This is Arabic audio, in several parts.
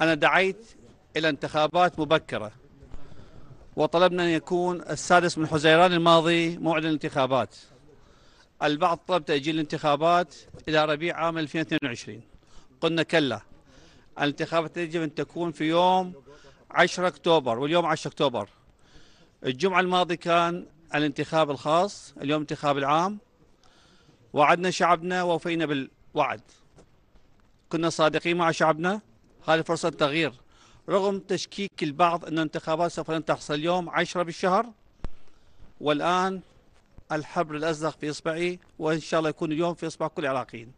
أنا دعيت إلى انتخابات مبكرة وطلبنا أن يكون السادس من حزيران الماضي موعد الانتخابات. البعض طلب تأجيل الانتخابات إلى ربيع عام 2022 قلنا كلا الانتخابات يجب أن تكون في يوم 10 أكتوبر واليوم 10 أكتوبر. الجمعة الماضي كان الانتخاب الخاص اليوم انتخاب العام. وعدنا شعبنا ووفينا بالوعد. كنا صادقين مع شعبنا. هذه فرصة تغيير. رغم تشكيك البعض أن الانتخابات سوف لن تحصل اليوم 10 بالشهر والآن الحبر الأزرق في إصبعي وإن شاء الله يكون اليوم في إصبع كل العراقيين.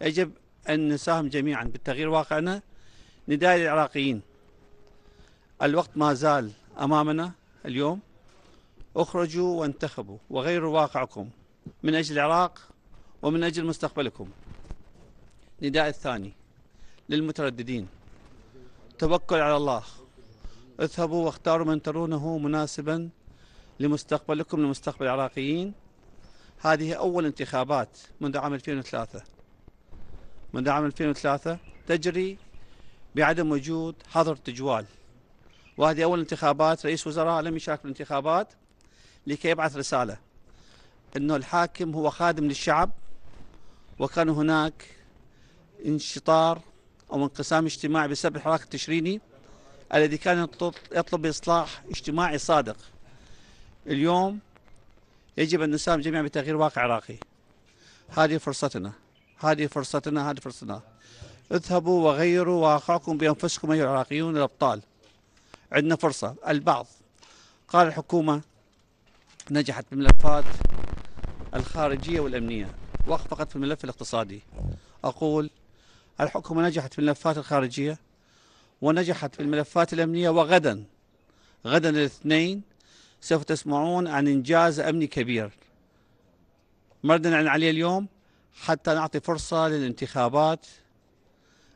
يجب أن نساهم جميعا بالتغيير واقعنا. نداء للعراقيين. الوقت ما زال أمامنا اليوم. اخرجوا وانتخبوا وغيروا واقعكم من أجل العراق ومن أجل مستقبلكم. نداء الثاني. للمترددين. توكل على الله. اذهبوا واختاروا من ترونه مناسبا لمستقبلكم لمستقبل العراقيين. هذه أول انتخابات منذ عام 2003 منذ عام 2003 تجري بعدم وجود حظر تجوال. وهذه أول انتخابات رئيس وزراء لم يشارك في الانتخابات لكي يبعث رسالة. أنه الحاكم هو خادم للشعب وكان هناك انشطار أو انقسام اجتماعي بسبب الحراك التشريني الذي كان يطلب بإصلاح اجتماعي صادق. اليوم يجب أن نساهم جميعا بتغيير واقع عراقي. هذه فرصتنا. هذه فرصتنا. هذه فرصتنا. اذهبوا وغيروا واقعكم بأنفسكم أيها العراقيون الأبطال. عندنا فرصة. البعض. قال الحكومة نجحت بالملفات الخارجية والأمنية. وأخفقت في الملف الاقتصادي. أقول الحكومة نجحت في الملفات الخارجية ونجحت في الملفات الأمنية وغدا. غدا الاثنين سوف تسمعون عن إنجاز أمني كبير. مرد نعلن عليه اليوم حتى نعطي فرصة للانتخابات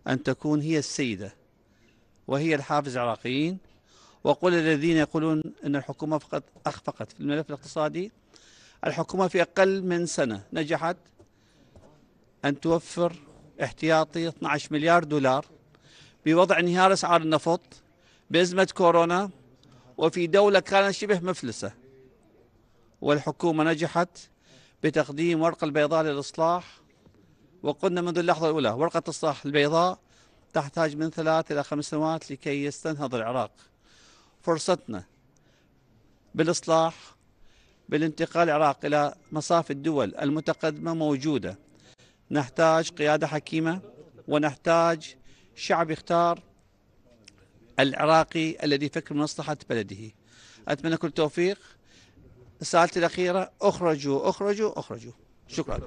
أن تكون هي السيدة وهي الحافز العراقيين وقل الذين يقولون أن الحكومة فقط أخفقت في الملف الاقتصادي الحكومة في أقل من سنة نجحت أن توفر احتياطي 12 مليار دولار بوضع انهيار أسعار النفط بأزمة كورونا وفي دولة كانت شبه مفلسة. والحكومة نجحت بتقديم ورقة البيضاء للإصلاح وقلنا منذ اللحظة الأولى ورقة الإصلاح البيضاء تحتاج من ثلاث إلى خمس سنوات لكي يستنهض العراق. فرصتنا بالإصلاح بالانتقال العراق إلى مصاف الدول المتقدمة موجودة. نحتاج قيادة حكيمة ونحتاج شعب يختار العراقي الذي يفكر بمصلحة بلده. أتمنى كل توفيق رسالتي الأخيرة أخرجوا أخرجوا أخرجوا. شكرا.